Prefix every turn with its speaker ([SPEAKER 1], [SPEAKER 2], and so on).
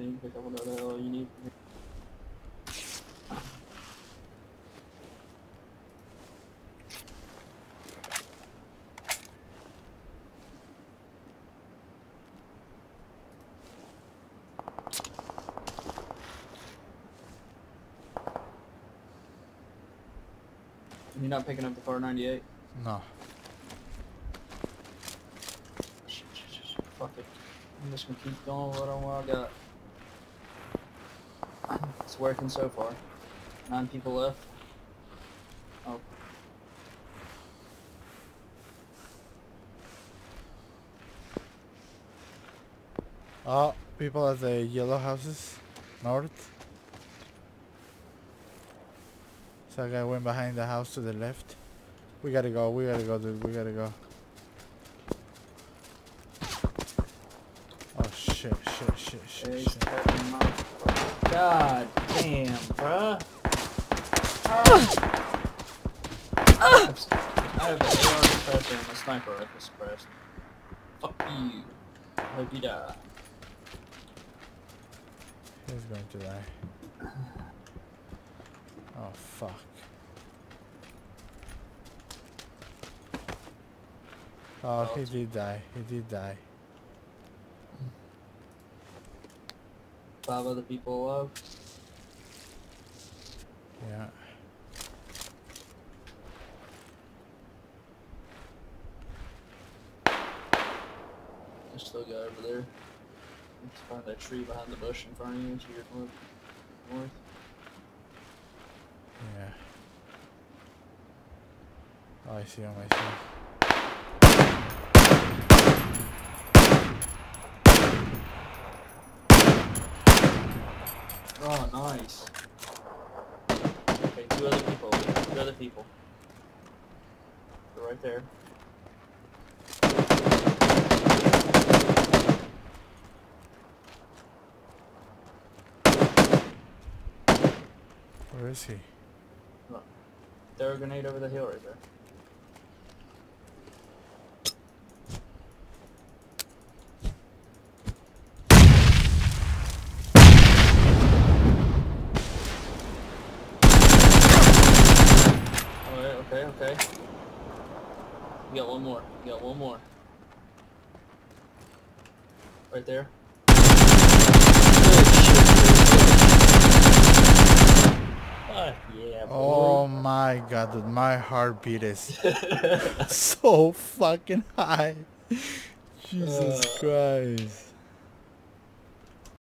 [SPEAKER 1] To pick up whatever the you need. You're not picking up the Kar98?
[SPEAKER 2] No.
[SPEAKER 1] Shit, shit, shit, Fuck it. I'm just gonna keep going with what I got. It's working so far. Nine people left. Oh.
[SPEAKER 2] Oh, people at the yellow houses, north. So guy went behind the house to the left. We gotta go, we gotta go, dude, we gotta go. Oh shit, shit, shit, shit, shit.
[SPEAKER 1] God damn, bruh. I have, I have a AR suppressor and a sniper rifle suppressed. Fuck you. I hope you die.
[SPEAKER 2] He's going to die. Oh fuck. Oh, he did die. He did die.
[SPEAKER 1] Five other people alive.
[SPEAKER 2] Yeah.
[SPEAKER 1] There's still a guy over there. Let's find that tree behind the bush in front of you to your north. north.
[SPEAKER 2] Yeah. Oh, I see him, I see him.
[SPEAKER 1] Oh, nice. Okay, two other people. Two other people. They're right there.
[SPEAKER 2] Where is he?
[SPEAKER 1] Look. Throw a grenade over the hill right there. Okay. You got one more. You got one more. Right there. Shit, yeah,
[SPEAKER 2] Oh my god, dude, my heartbeat is so fucking high. Jesus
[SPEAKER 1] Uh.
[SPEAKER 2] Christ.